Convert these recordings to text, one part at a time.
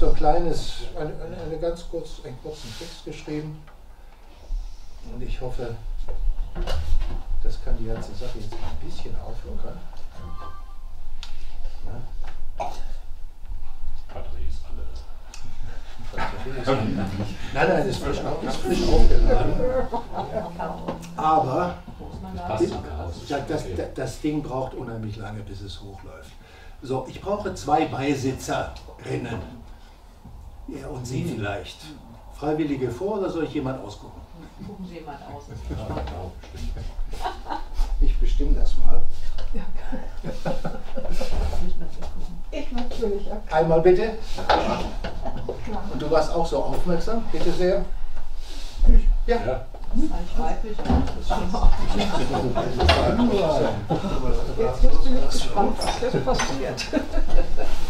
so ein kleines, eine, eine, eine ganz kurz, einen kurzen Text geschrieben. Und ich hoffe, das kann die ganze Sache jetzt ein bisschen auflockern. Ja. Batterie ist alle. Nein, nein, ist frisch, auf, ist frisch aufgeladen. Aber das, das Ding braucht unheimlich lange, bis es hochläuft. So, ich brauche zwei Beisitzerinnen. Ja, und Sie vielleicht. Freiwillige vor oder soll ich jemand ausgucken? Gucken Sie jemand aus. Ich bestimme das mal. Ich natürlich, ja Einmal bitte. Und du warst auch so aufmerksam, bitte sehr. Ja. Ja. Jetzt bin ich gespannt, was passiert.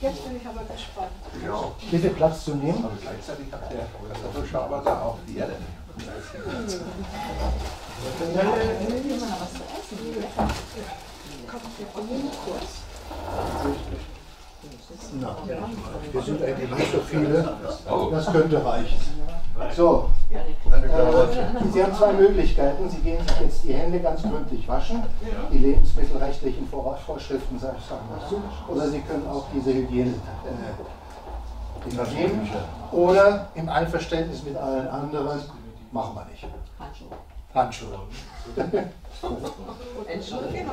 Jetzt bin ich aber gespannt. Bitte Platz zu nehmen. Aber gleichzeitig hat der Kartoffelschauber da auch die Erde. Na, wir sind eigentlich nicht so viele. Das könnte reichen. So, äh, Sie haben zwei Möglichkeiten. Sie gehen sich jetzt die Hände ganz gründlich waschen. Die lebensmittelrechtlichen Vor- Vorschriften sagen das zu. Oder Sie können auch diese Hygiene äh, nehmen. Oder im Einverständnis mit allen anderen machen wir nicht. Handschuhe. Handschuhe. Entschuldigung.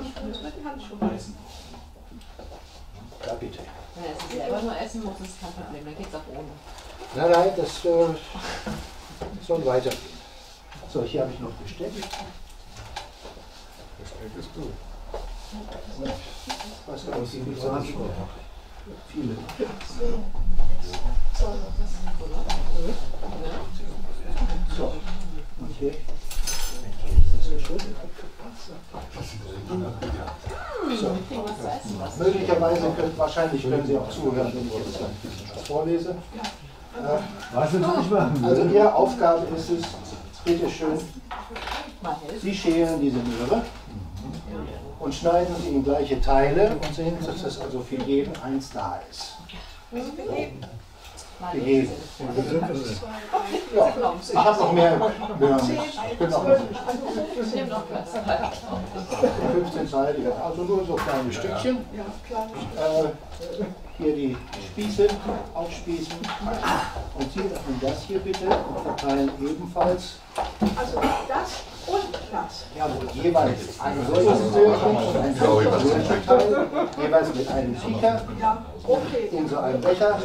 Handschuhe. Ja, bitte. Wenn er es selber nur essen muss, ist kein Problem. Dann geht's auch ohne. Nein, nein, das äh, soll weitergehen. So, hier habe ich noch bestellt. Was gar nicht, wie viel sind es? Viele. So, und hier. Das ist schön. So. Möglicherweise könnt, wahrscheinlich können Sie auch zuhören, wenn ich jetzt ein bisschen was vorlese. Äh, machen also Ihre Aufgabe ist es, bitteschön. Sie schälen diese Möhre und schneiden sie in gleiche Teile und sehen, dass das also für jeden eins da ist. Mal Helfen. Ja, ich habe noch mehr Möhren. Ich bin noch nicht. Nimm noch was. 15 Seiten, also nur so kleine Stückchen. Ja, klar. Äh, hier die Spieße aufspießen. Und Sie öffnen das hier bitte und verteilen ebenfalls Also das und das. Jawohl, jeweils ein solches Söhnchen und ein solches Teil, jeweils mit einem okay. in so einem Becher.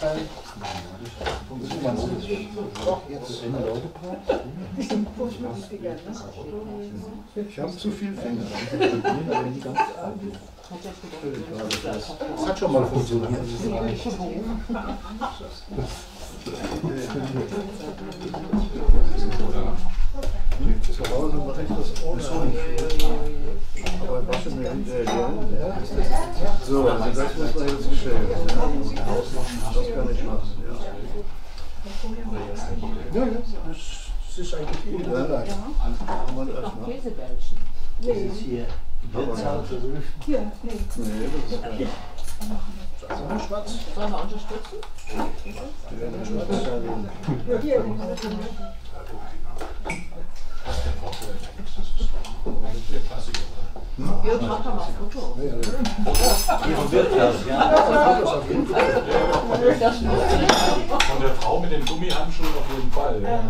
Und Doch, jetzt Ich habe zu viel Finger. Das hat schon mal funktioniert. Zu Hause mache ich das ohne Aber ich wasche mir hinterher. So, also das muss man jetzt. Ja? Das kann ich machen. Ja. Ja, ja, das, das ist eigentlich gut. Ja, Ja. kann man erstmal. Käsebällchen. Das ist hier Hier, nee. Nee, das ist kein. Schwarz. Sollen wir unterstützen? Hier. Der Klassiker. Jörg, mach doch mal ein Foto. Das muss Von der Frau mit den Gummihandschuhen auf jeden Fall. Ja.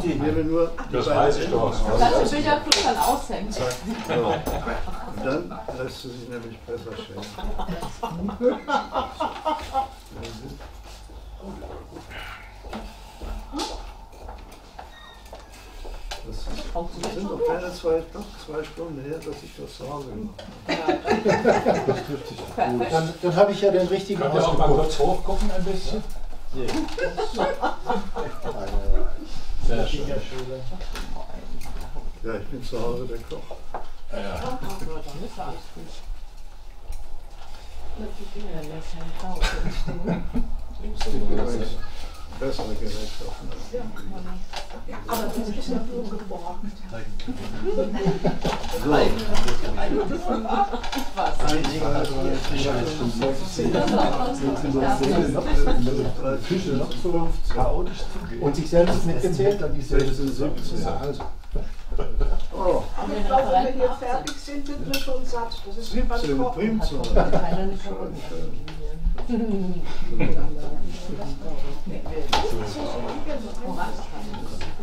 Ich nehme nur die Das weiß ich doch. Dass die Bilderfluss dann aushängt. Und dann lässt sie sich nämlich besser schälen. Das ist- das sind doch keine zwei, doch zwei Stunden her, dass ich das zu Hause gemacht habe. Dann, dann habe ich ja den richtigen Könnt ihr auch mal kurz hochgucken ein bisschen? Sehr schön. Ja, ich bin zu Hause der Koch. Ja, ja. Bessere Gesellschaften. Aber das ist ja nur geborgen. Fische noch Und sich selbst mitgezählt? Dann die 16, 17. Ja, also. Oh, Aber ich glaube, wenn wir hier fertig sind, sind wir schon satt. Das ist wie beim 17 Kochen. Primzahl.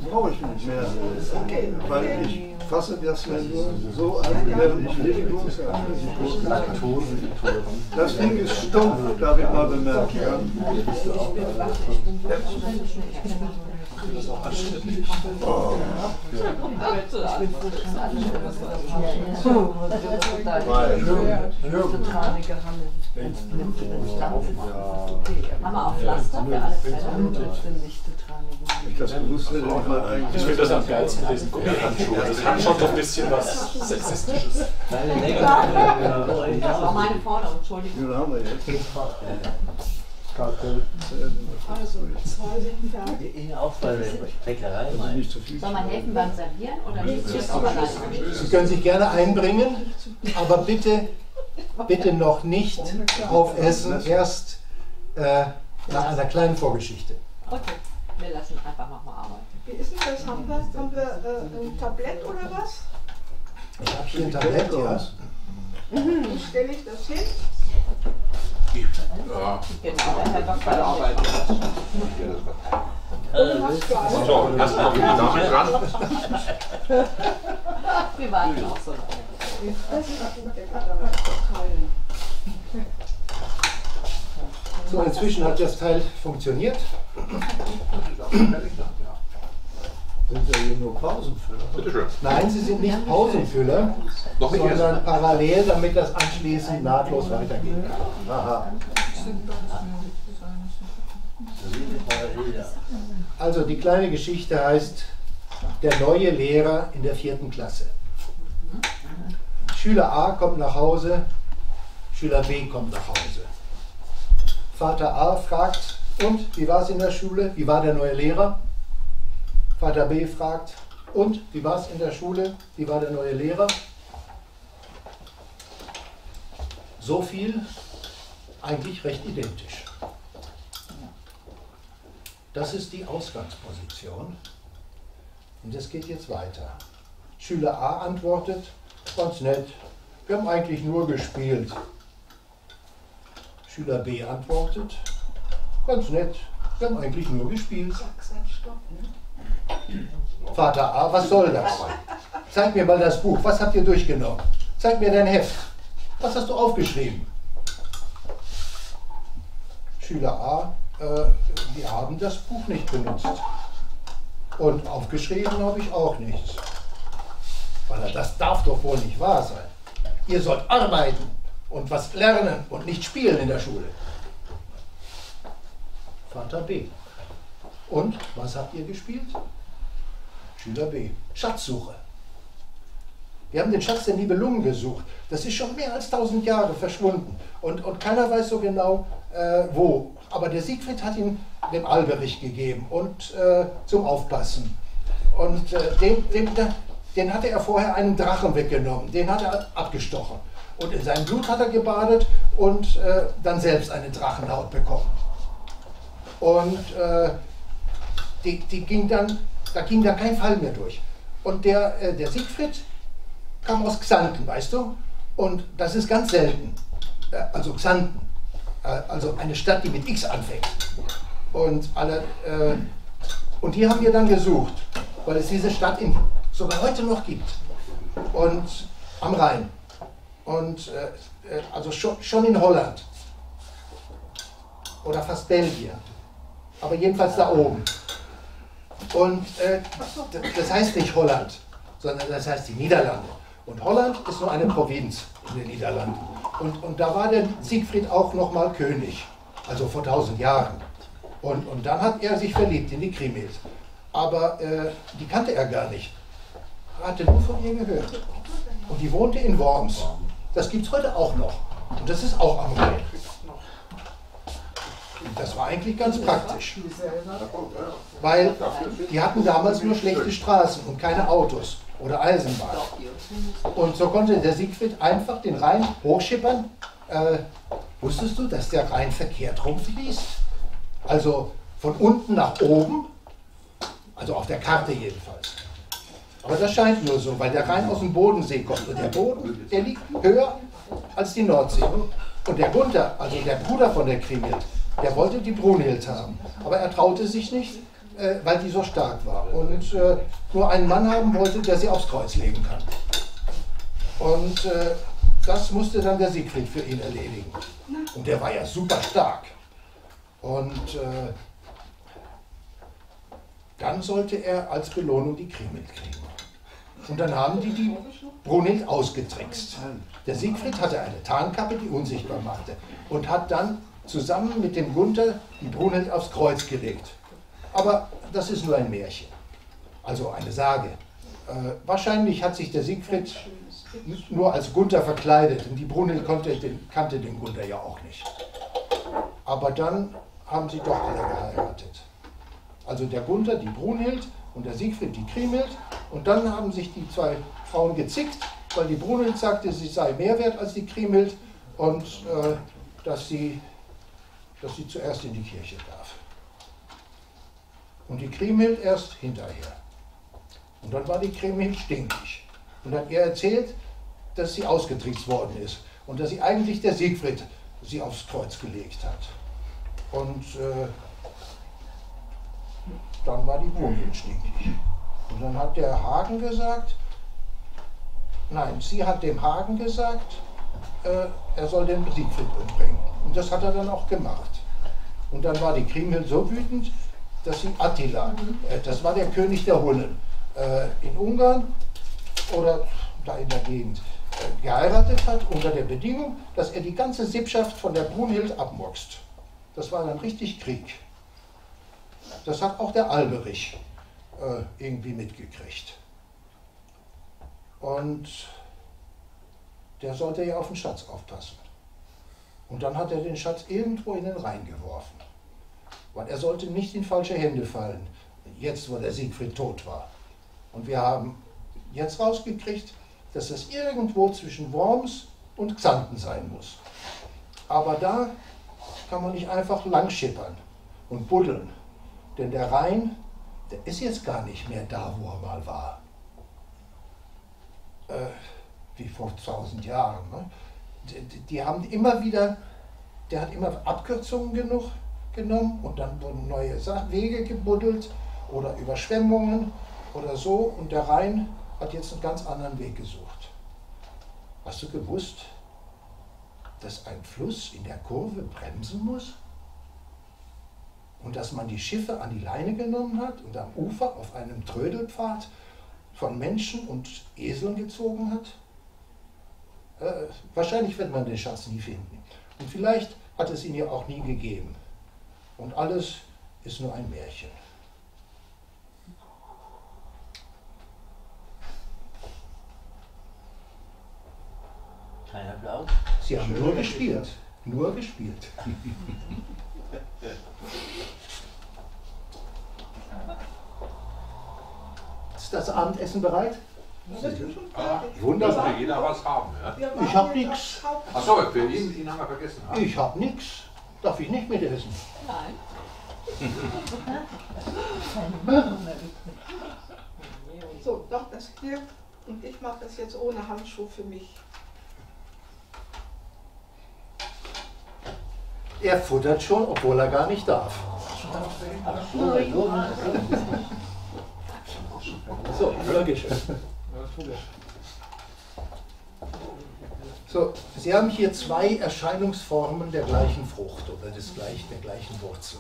Brauche ich nicht mehr. Weil ich fasse das ja nur so an, während ich Ledigungsansicht Das Ding ist stumpf, darf ich mal bemerken. Ja? Haben wir auch Pflaster für alle Fälle? Wenn ich das hätte ich mal eigentlich. Ich finde das am geilsten diesen Gummihandschuhen. Das hat schon so ein bisschen was Sexistisches. Das war meine Forderung, Entschuldigung. Wie haben wir jetzt? Also, zwei sind fertig. Auch bei der Bäckerei mal. Nicht zu viel. Soll man helfen beim Servieren oder nicht? Sie können sich gerne einbringen, aber bitte, bitte noch nicht aufessen, erst äh, nach einer kleinen Vorgeschichte. Okay, wir lassen einfach nochmal arbeiten. Wie ist denn das? Haben wir, haben wir äh, ein Tablett oder was? Ich habe hier ein Tablett, ja. Wie stelle ich das hin? Ja. Genau, Herr Dr. Arbeit. So, erst mal wieder damit ran. Wir warten auch so lange. So, inzwischen hat das Teil funktioniert. Sind ja hier nur Pausenfüller. Bitte schön. Nein, sie sind nicht Pausenfüller, Noch nicht erst. sondern parallel, damit das anschließend nahtlos weitergehen kann. Aha. Also die kleine Geschichte heißt Der neue Lehrer in der vierten Klasse. Schüler A kommt nach Hause, Schüler B kommt nach Hause. Vater A fragt, und wie war es in der Schule? Wie war der neue Lehrer? Vater B fragt, und wie war es in der Schule? Wie war der neue Lehrer? So viel, eigentlich recht identisch. Das ist die Ausgangsposition. Und es geht jetzt weiter. Schüler A antwortet, ganz nett, wir haben eigentlich nur gespielt. Schüler B antwortet, ganz nett, wir haben eigentlich nur gespielt. Sag, stopp. Ne? Vater A, was soll das? Zeig mir mal das Buch, was habt ihr durchgenommen? Zeig mir dein Heft. Was hast du aufgeschrieben? Schüler A, äh, wir haben das Buch nicht benutzt. Und aufgeschrieben habe ich auch nichts. Vater, das darf doch wohl nicht wahr sein. Ihr sollt arbeiten und was lernen und nicht spielen in der Schule. Vater B. Und was habt ihr gespielt? Schüler B. Schatzsuche. Wir haben den Schatz der Nibelungen gesucht. Das ist schon mehr als tausend Jahre verschwunden. Und, und keiner weiß so genau, äh, wo. Aber der Siegfried hat ihn dem Alberich gegeben und äh, zum Aufpassen. Und äh, dem, der, den hatte er vorher einen Drachen weggenommen. Den hat er abgestochen. Und in seinem Blut hat er gebadet und äh, dann selbst eine Drachenhaut bekommen. Und äh, die, die ging dann, da ging dann kein Fall mehr durch. Und der, äh, der Siegfried kam aus Xanten, weißt du? Und das ist ganz selten. Äh, also Xanten. Äh, also eine Stadt, die mit X anfängt. Und, alle, äh, und die haben wir dann gesucht, weil es diese Stadt in, sogar heute noch gibt. Und am Rhein. Und äh, äh also schon, schon in Holland. Oder fast Belgien. Aber jedenfalls da oben. Und äh, das heißt nicht Holland, sondern das heißt die Niederlande. Und Holland ist nur eine Provinz in den Niederlanden. Und, und da war der Siegfried auch nochmal König, also vor tausend Jahren. Und, und dann hat er sich verliebt in die Krimis. Aber äh, die kannte er gar nicht. Er hatte nur von ihr gehört. Und die wohnte in Worms. Das gibt es heute auch noch. Und das ist auch am Rhein. Das war eigentlich ganz praktisch. Weil die hatten damals nur schlechte Straßen und keine Autos oder Eisenbahn. Und so konnte der Siegfried einfach den Rhein hochschippern. Äh, wusstest du, dass der Rhein verkehrt rumfließt? Also von unten nach oben, also auf der Karte jedenfalls. Aber das scheint nur so, weil der Rhein aus dem Bodensee kommt. Und der Boden, der liegt höher als die Nordsee. Und der Gunther, also der Bruder von der Kriemhild, der wollte die Brunhild haben. Aber er traute sich nicht, äh, weil die so stark war. Und äh, nur einen Mann haben wollte, der sie aufs Kreuz legen kann. Und äh, das musste dann der Siegfried für ihn erledigen. Und der war ja super stark. Und äh, dann sollte er als Belohnung die Kriemhild kriegen. Und dann haben die die Brunhild ausgetrickst. Der Siegfried hatte eine Tarnkappe, die unsichtbar machte. Und hat dann zusammen mit dem Gunther die Brunhild aufs Kreuz gelegt. Aber das ist nur ein Märchen, also eine Sage. Äh, wahrscheinlich hat sich der Siegfried nur als Gunther verkleidet, denn die Brunhild konnte, den, kannte den Gunther ja auch nicht. Aber dann haben sie doch alle geheiratet. Also der Gunther, die Brunhild und der Siegfried, die Kriemhild. Und dann haben sich die zwei Frauen gezickt, weil die Brunhild sagte, sie sei mehr wert als die Kriemhild und äh, dass sie dass sie zuerst in die Kirche darf. Und die Kriemhild erst hinterher. Und dann war die Kriemhild stinkig und hat ihr erzählt, dass sie ausgetrickst worden ist und dass sie eigentlich der Siegfried sie aufs Kreuz gelegt hat. Und äh, dann war die Brunhild stinkig. Und dann hat der Hagen gesagt, nein, sie hat dem Hagen gesagt, er soll den Siegfried umbringen. Und das hat er dann auch gemacht. Und dann war die Kriemhild so wütend, dass sie Attila, äh, das war der König der Hunnen, äh, in Ungarn oder da in der Gegend äh, geheiratet hat, unter der Bedingung, dass er die ganze Sippschaft von der Brunhild abmurkst. Das war dann richtig Krieg. Das hat auch der Alberich äh, irgendwie mitgekriegt. Und der sollte ja auf den Schatz aufpassen. Und dann hat er den Schatz irgendwo in den Rhein geworfen. Weil er sollte nicht in falsche Hände fallen, jetzt wo der Siegfried tot war. Und wir haben jetzt rausgekriegt, dass es irgendwo zwischen Worms und Xanten sein muss. Aber da kann man nicht einfach langschippern und buddeln. Denn der Rhein, der ist jetzt gar nicht mehr da, wo er mal war. Äh, wie vor tausend Jahren. Ne? Die, die, haben immer wieder, der hat immer Abkürzungen genug genommen und dann wurden neue Wege gebuddelt oder Überschwemmungen oder so und der Rhein hat jetzt einen ganz anderen Weg gesucht. Hast du gewusst, dass ein Fluss in der Kurve bremsen muss? Und dass man die Schiffe an die Leine genommen hat und am Ufer auf einem Trödelpfad von Menschen und Eseln gezogen hat? Äh, wahrscheinlich wird man den Schatz nie finden. Und vielleicht hat es ihn ja auch nie gegeben. Und alles ist nur ein Märchen. Kein Applaus. Sie haben nur gespielt. Nur gespielt. Ist das Abendessen bereit? Ah, Wunderbar. Muss jeder was haben, ja? Ich hab nix. Achso, für ihn, ihn haben wir vergessen. Ah. Ich hab nix. Darf ich nicht mitessen? Nein. So, Doch, das hier. Und ich mache das jetzt ohne Handschuh für mich. Er futtert schon, obwohl er gar nicht darf. So, logisch. So, Sie haben hier zwei Erscheinungsformen der gleichen Frucht oder des gleichen, der gleichen Wurzel.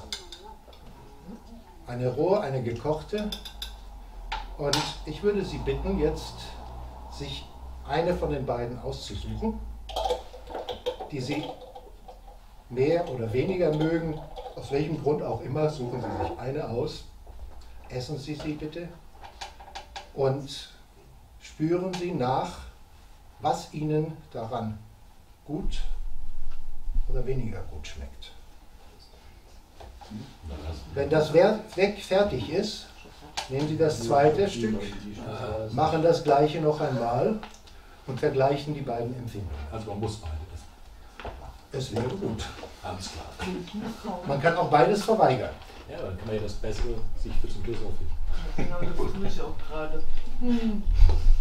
Eine rohe, eine gekochte. Und ich würde Sie bitten, jetzt sich eine von den beiden auszusuchen, die Sie mehr oder weniger mögen. Aus welchem Grund auch immer, suchen Sie sich eine aus. Essen Sie sie bitte und spüren Sie nach, was Ihnen daran gut oder weniger gut schmeckt. Wenn das Werk fertig ist, nehmen Sie das zweite Stück, machen das gleiche noch einmal und vergleichen die beiden Empfindungen. Also man muss beide essen. Es wäre gut. Alles klar. Man kann auch beides verweigern. Ja, dann kann man ja das Bessere sich für zum Schluss aufheben. Genau, das tue ich auch gerade. Ich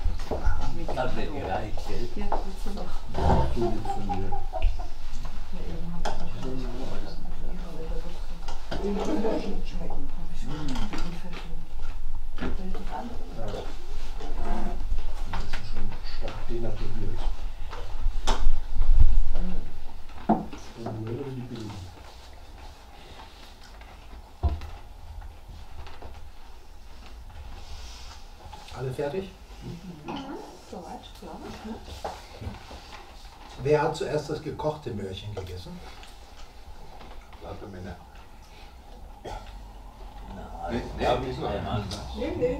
besser. Hat nicht gereicht, gell? Ja, willst du noch? Du lieb von mir. Alle fertig? Soweit, glaube ich. Ne? Wer hat zuerst das gekochte Möhrchen gegessen? Lauter Männer. Nein, nee. Nee,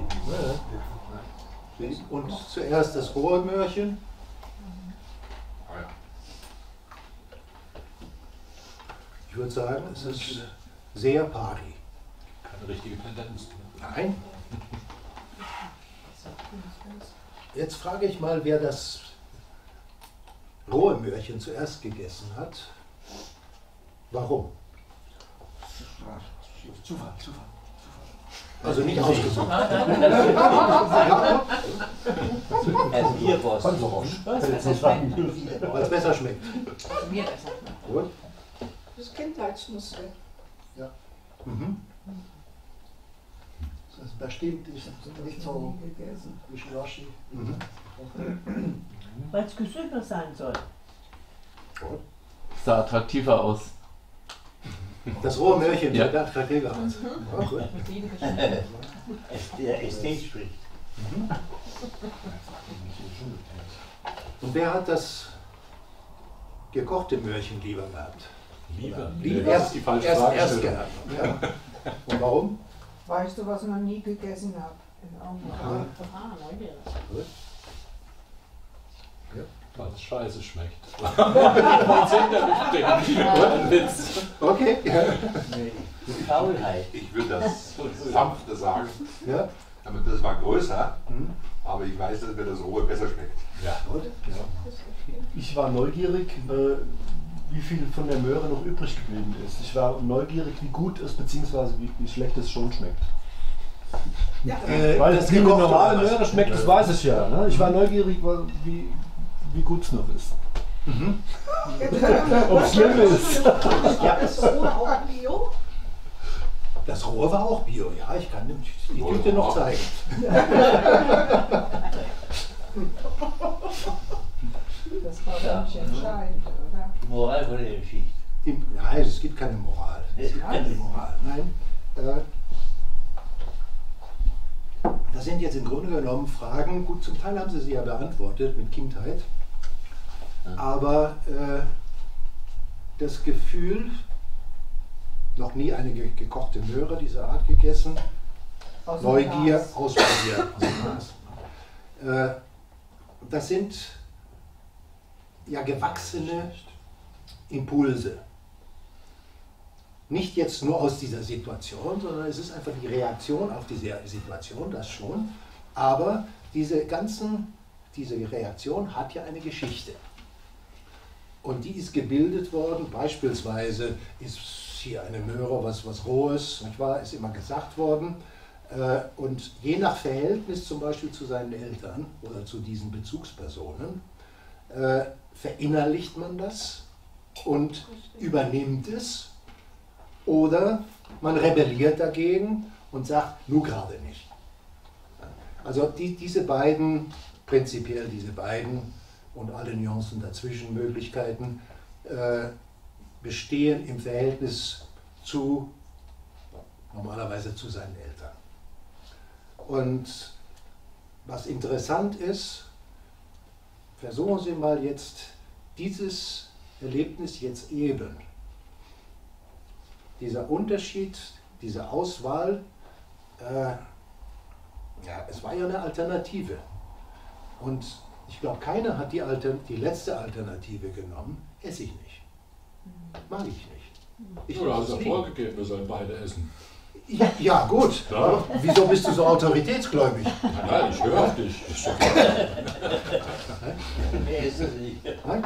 nee. Und zuerst das rohe Möhrchen? Ah ja. Ich würde sagen, es ist sehr pari. Keine richtige Tendenz. Nein. Jetzt frage ich mal, wer das rohe Möhrchen zuerst gegessen hat. Warum? Zufall, Zufall. Also nicht ausgesucht. Ist Bierboss. Hätte jetzt nicht sagen dürfen. Weil es besser schmeckt. Mir besser. schmeckt. Gut. Das Kindheitsmuster. Mhm. Also bestimmt ist nicht so wischiwaschi. Mhm. Weil es gesünder sein soll. Sah attraktiver aus. Das rohe Möhrchen Ja. sieht attraktiver aus. Ja, gut. Der Ästhet spricht. Und wer hat das gekochte Möhrchen lieber gehabt? Lieber. Lieber Das ist die falsche erst, Frage. erst gehabt. Ja. Und warum? Weißt du, was ich noch nie gegessen habe? In Augenbrauen. Ah, neugierig. Weil es scheiße schmeckt. Okay. Ja. Die Faulheit. Ich würde das sanfter sagen. Ja. Aber das war größer, Mhm. aber ich weiß, dass mir das rohe besser schmeckt. Ja. Gut. Ja. Ich war neugierig, äh, wie viel von der Möhre noch übrig geblieben ist. Ich war neugierig, wie gut es bzw. wie, wie schlecht es schon schmeckt. Äh, Weil das wie normale? Möhre schmeckt, das weiß ich ja. Ne? Ich war neugierig, wa- wie, wie gut es noch ist. Ob es schlimm ist. Das rohe auch Bio? Das rohe war auch Bio, ja, ich kann dem- die Tüte noch zeigen. Das war Ja. nicht entscheidend, Moral von der Geschichte. Die, nein, es gibt keine Moral. Es gibt keine Moral. Nein. Äh, das sind jetzt im Grunde genommen Fragen, gut, zum Teil haben Sie sie ja beantwortet mit Kindheit, aber äh, das Gefühl, noch nie eine ge gekochte Möhre dieser Art gegessen, Aus Neugier, Glas. ausprobieren. aus dem Glas. Äh, das sind ja gewachsene Impulse. Nicht jetzt nur aus dieser Situation, sondern es ist einfach die Reaktion auf diese Situation, das schon. Aber diese ganzen, diese Reaktion hat ja eine Geschichte. Und die ist gebildet worden, beispielsweise ist hier eine Möhre was, was Rohes, nicht wahr, ist immer gesagt worden. Äh, Und je nach Verhältnis zum Beispiel zu seinen Eltern oder zu diesen Bezugspersonen, äh, verinnerlicht man das und übernimmt es oder man rebelliert dagegen und sagt, nur gerade nicht. Also die, diese beiden, prinzipiell diese beiden und alle Nuancen dazwischen, Möglichkeiten, äh, bestehen im Verhältnis zu, normalerweise zu seinen Eltern. Und was interessant ist, versuchen Sie mal jetzt dieses Erlebnis jetzt eben, dieser Unterschied, diese Auswahl, äh, ja, es war ja eine Alternative. Und ich glaube, keiner hat die, Alter, die letzte Alternative genommen, esse ich nicht. Mag ich nicht. Ich Oder du es vorgegeben, wir sollen beide essen? Ja, ja, gut. Ja. Aber wieso bist du so autoritätsgläubig? Nein, nein, ich höre auf dich. Ist doch Mehr ist es nicht. Nein?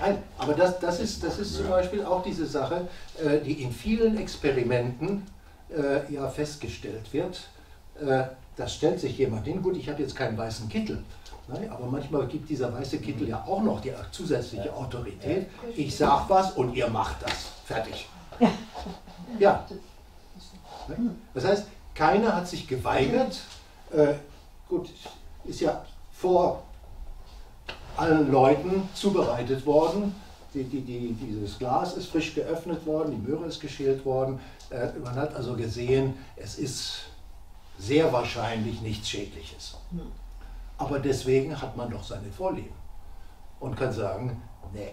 Nein, aber das, das, ist, das ist zum Beispiel auch diese Sache, äh, die in vielen Experimenten äh, ja festgestellt wird. Äh, das stellt sich jemand hin, gut, ich habe jetzt keinen weißen Kittel, ne, aber manchmal gibt dieser weiße Kittel ja auch noch die zusätzliche Autorität. Ich sage was und ihr macht das. Fertig. Ja. Das heißt, keiner hat sich geweigert. Äh, gut, ist ja vor allen Leuten zubereitet worden. Die, die, die, dieses Glas ist frisch geöffnet worden, die Möhre ist geschält worden. Äh, man hat also gesehen, es ist sehr wahrscheinlich nichts Schädliches. Aber deswegen hat man doch seine Vorlieben und kann sagen, nee,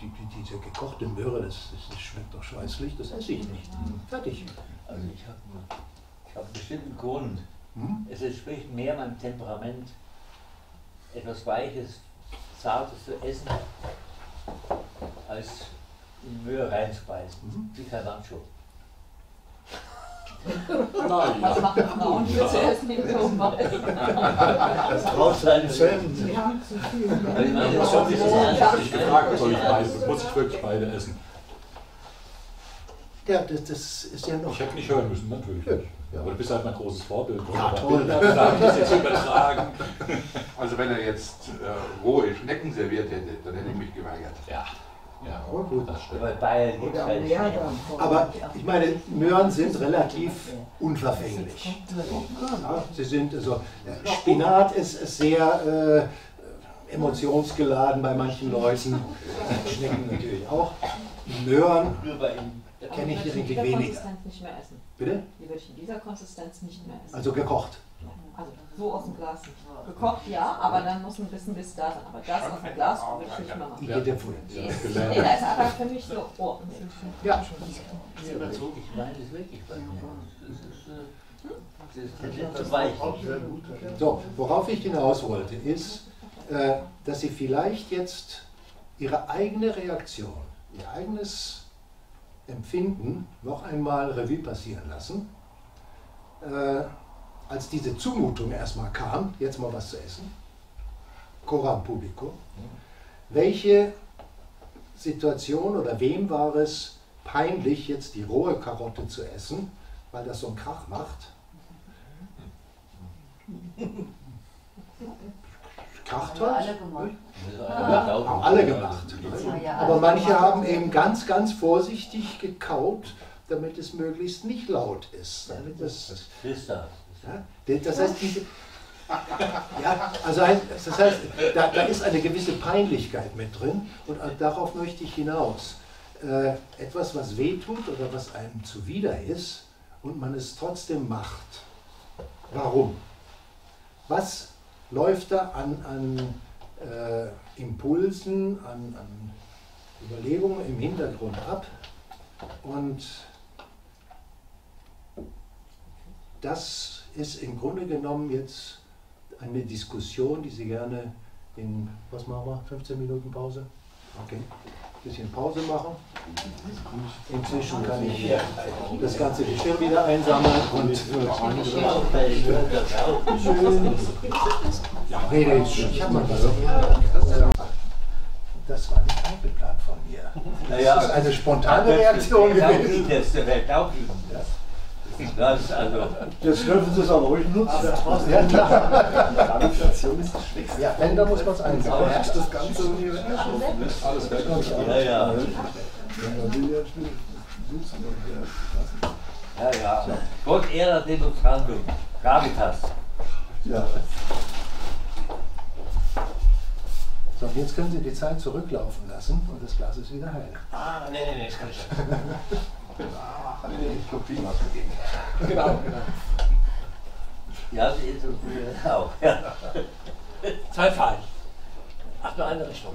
die, die, diese gekochte Möhre, das, das, das schmeckt doch scheußlich, das esse ich nicht. Fertig. Also ich habe ich hab einen bestimmten Grund. Hm? Es entspricht mehr meinem Temperament, etwas Weiches, Zartes zu essen, als in Möhre reinzubeißen. Mhm. Wie kein Nacho. Nein, Was machen Frauen für zu essen im Sommer? Das traut seinen Sie nicht. haben zu viel. Ich das habe ist nicht schon ich hab nicht gefragt, soll ich beide, muss ich wirklich beide essen? Ja, das, das ist ja noch. Ich hätte nicht hören müssen, natürlich nicht. Ja. Aber du bist halt mein großes Vorbild. Ja, toll. Bilder, da habe ich das jetzt übertragen. Also wenn er jetzt äh, rohe Schnecken serviert hätte, dann hätte ich mich geweigert. Ja, ja, gut. das stimmt. Bei Bayern davon. Aber ich meine, Möhren sind relativ unverfänglich. Ja, sie sind also Spinat ist, sehr äh, emotionsgeladen bei manchen Leuten. Schnecken natürlich auch. Möhren kenne ich die irgendwie würde ich in dieser weniger. Konsistenz nicht mehr essen. Bitte? Die würde ich in dieser Konsistenz nicht mehr essen. Also gekocht. Also so aus dem Glas. Gekocht ja, aber dann muss ein bisschen Biss da sein. Aber das aus dem Glas würde ich nicht mehr machen. Ich hätte vorher. Die Ja, ist, nee, da ist aber für mich so, oh, Ja, Ich meine es wirklich bei mir. Das ist, äh, das ist etwas weich. so, worauf ich hinaus wollte, ist, äh, dass Sie vielleicht jetzt Ihre eigene Reaktion, Ihr eigenes Empfinden noch einmal Revue passieren lassen. Als diese Zumutung erstmal kam, jetzt mal was zu essen, Coram Publico, welche Situation oder wem war es peinlich, jetzt die rohe Karotte zu essen, weil das so einen Krach macht? Kracht halt? alle gemacht. Ja, haben alle gemacht. Aber manche haben eben ganz, ganz vorsichtig gekaut, damit es möglichst nicht laut ist. Damit es, Christa. Ja, das heißt, diese, ja, also das heißt, da, da ist eine gewisse Peinlichkeit mit drin und darauf möchte ich hinaus. Äh, etwas, was wehtut oder was einem zuwider ist und man es trotzdem macht. Warum? Was läuft da an, an äh, Impulsen, an, an Überlegungen im Hintergrund ab? Und das ist im Grunde genommen jetzt eine Diskussion, die Sie gerne in, was machen wir, 15 Minuten Pause? Okay. Bisschen Pause machen. Inzwischen kann ich das ganze Geschirr wieder einsammeln und ja, nee, nee, ich habe mal was. Das war nicht eingeplant von mir. Das ist eine spontane Reaktion gewesen. Das, wer glaubt Ihnen das? Das ist also. Jetzt dürfen Sie es aber ruhig nutzen. Ja, klar. Gravitation ist das Schwächste. Ja, wenn, dann muss man es einsammeln. Beherrscht das ganze Universum. Alles weg. Ja, ja. Ja, ja. Ja, ja. Gott Ehre Demonstrandum. Gravitas. Ja. So, und jetzt können Sie die Zeit zurücklaufen lassen und das Glas ist wieder heil. Ah, nee, nee, nee, das kann ich nicht. Ich Kopien ausgegeben. Genau, genau. Ja, sie ist auch. Ja. Zwei falsch. Ach, nur eine Richtung.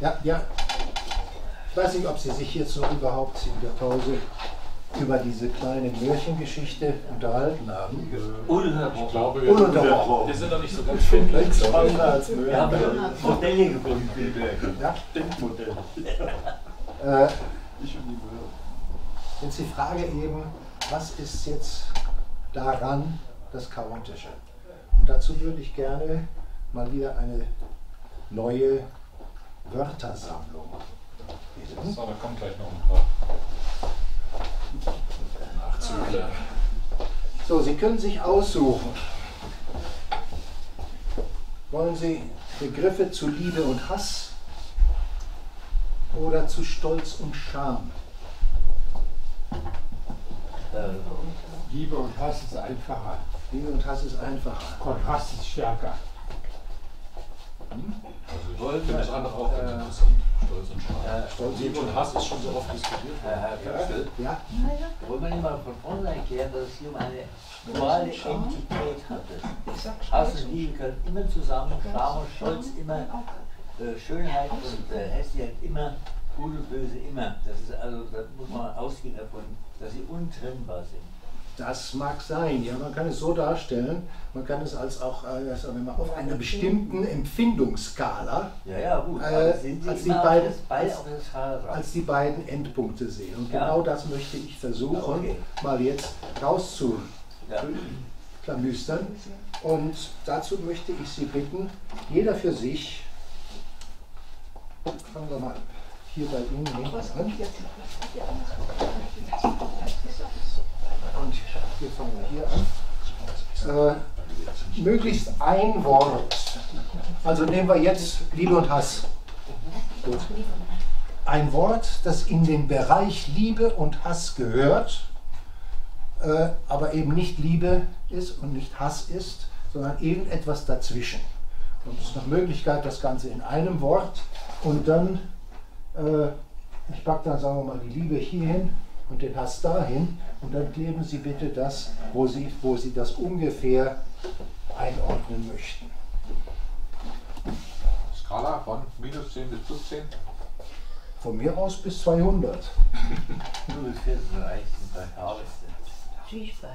Ja, ja. Ich weiß nicht, ob Sie sich jetzt noch überhaupt in der Pause über diese kleine Märchengeschichte unterhalten haben. Ich Ununterbrochen. glaube, wir, Ununterbrochen. wir sind noch nicht so ganz. Spannender als Wir haben Modelle gefunden. Ja? Denkmodell. Äh, Ich und die Möhre. jetzt die Frage eben, was ist jetzt daran das Chaotische? Und dazu würde ich gerne mal wieder eine neue Wörtersammlung bilden. So, da kommt gleich noch ein paar Nachzügler. So, Sie können sich aussuchen. Wollen Sie Begriffe zu Liebe und Hass oder zu Stolz und Scham? Äh, Liebe und Hass ist einfacher. Liebe und Hass ist einfacher. Kontrast ist stärker. Also ich finde das andere auch ganz interessant. Stolz und Scham. äh, Stolz Liebe und Hass ist schon so oft diskutiert worden. Herr Füchsel, Ja? wollen wir nicht mal von vornherein erklären, dass es hier um eine duale Entität handelt. Hass und Liebe können immer zusammen, Scham und Stolz immer, äh, Schönheit und äh, Hässlichkeit immer, Gut und Böse immer. Das ist also, da muss man ausgehen davon, dass sie untrennbar sind. Das mag sein, ja, man kann es so darstellen, man kann es als auch, äh, also wenn man auf einer bestimmten Empfindungsskala Ja, ja, gut. Äh, als die beiden- als- als die Endpunkte sehen. Und Ja. genau das möchte ich versuchen, Okay. mal jetzt rauszuklamüstern. Ja. Und dazu möchte ich Sie bitten, jeder für sich, fangen wir mal hier bei Ihnen hinten an. Und wir fangen hier an. Äh, möglichst ein Wort. Also nehmen wir jetzt Liebe und Hass. Gut. Ein Wort, das in den Bereich Liebe und Hass gehört, äh, aber eben nicht Liebe ist und nicht Hass ist, sondern irgendetwas dazwischen. Und es ist nach Möglichkeit das Ganze in einem Wort und dann, äh, ich packe dann, sagen wir mal, die Liebe hierhin und den Hass dahin und dann kleben Sie bitte das, wo Sie, wo Sie das ungefähr einordnen möchten. Skala von minus 10 bis plus 10. Von mir aus bis 200. Nur bis 14 reicht bei Harveste. Zwiespalt.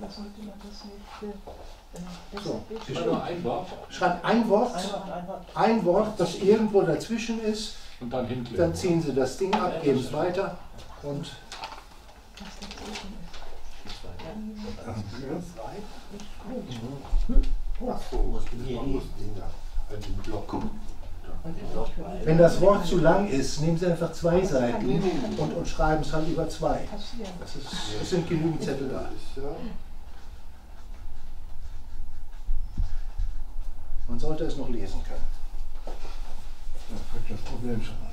Was sollte man das nicht? äh, So. Ich nur ein Wort Schreibt ein Wort, ein Wort, das irgendwo dazwischen ist, und dann hinkleben. dann ziehen Sie das Ding ab, geben es weiter und wenn das Wort zu lang ist, nehmen Sie einfach zwei Seiten und, und schreiben es halt über zwei. Das ist, es sind genügend Zettel da. Man sollte es noch lesen können. Da fängt das Problem schon an.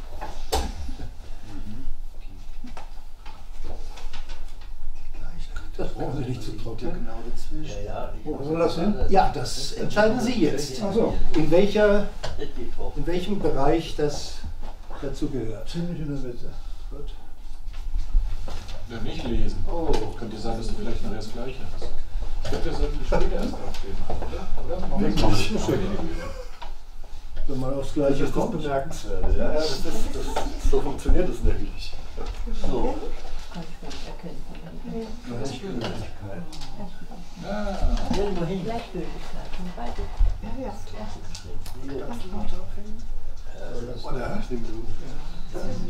Das brauchen Sie nicht zu trocknen. Ja, ja. ich- Wo soll das hin? Ja, das entscheiden Sie jetzt. Ach so. In, welcher, in welchem Bereich das dazu gehört. Ziemlich in der Mitte. Gut. Ja, nicht lesen. Oh. Könnte sein, dass du vielleicht nachher das Gleiche hast. Ich glaube, wir sollten später erst aufstehen, oder? oder? Wirklich? Wenn man aufs Das Gleiche ist das kommt. Bemerkenswerte. Ja, ja, das ist, das, so funktioniert es nämlich. So. Kann ich gar nicht erkennen. Gleichgültigkeit. Ah, Irgendwo hin. Gleichgültigkeit. Ja, ja. Oder nimm du. Zwischen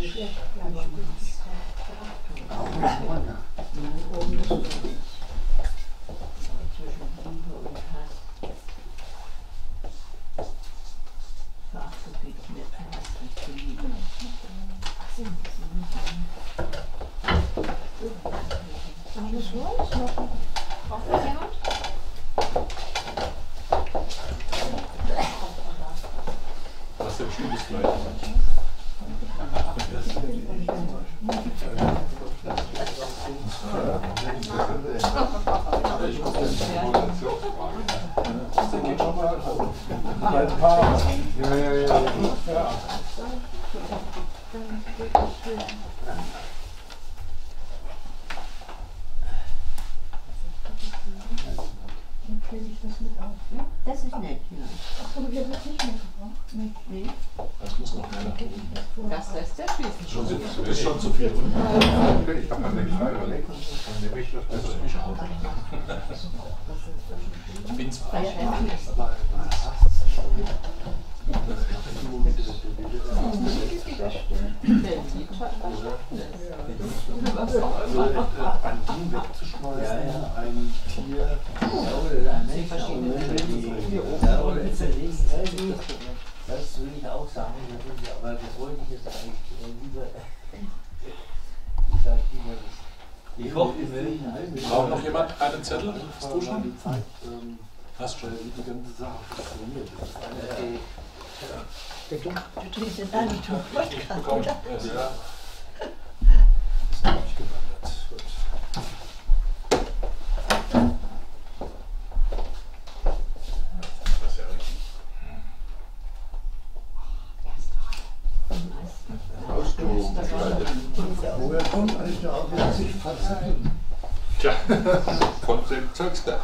Von dem Zöxter.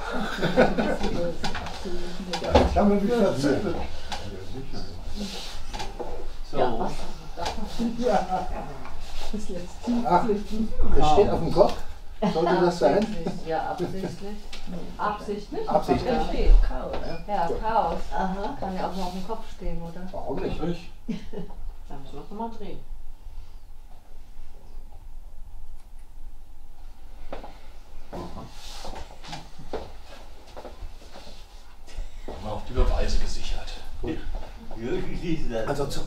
Ich habe mich verzettelt. So, Ach, das steht auf dem Kopf. Sollte das sein? Ja, absichtlich. Absichtlich? Absichtlich. Ja, steht. Chaos. Ja, Chaos. Aha. Kann ja auch noch auf dem Kopf stehen, oder? Warum nicht? Nicht? Dann müssen wir es nochmal drehen. Haben wir auch die Beweise gesichert. irgendwie das. Also zu,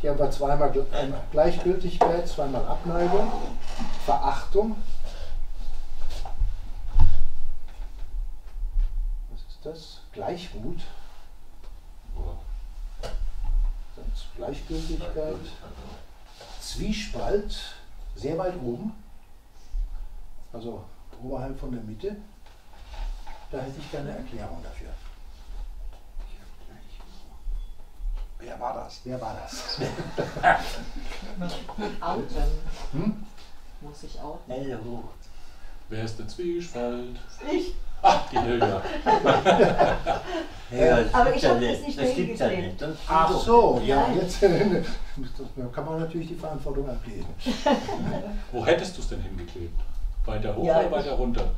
hier haben wir zweimal einmal Gleichgültigkeit, zweimal Abneigung, Verachtung. Was ist das? Gleichmut. Dann Gleichgültigkeit. Zwiespalt, sehr weit oben. Also oberhalb von der Mitte. Da hätte ich gerne eine Erklärung dafür. Wer war das? Wer war das? Outen. Hm? Muss ich auch. Hoch. Wer ist der Zwiespalt? Ich. Ach, die Helga. Ja, Aber ich ja hab das nicht Das gibt's ja hingeklebt. nicht. Das Ach so, ja, jetzt da kann man natürlich die Verantwortung ablehnen. Wo hättest du es denn hingeklebt? Weiter hoch Ja, oder weiter runter?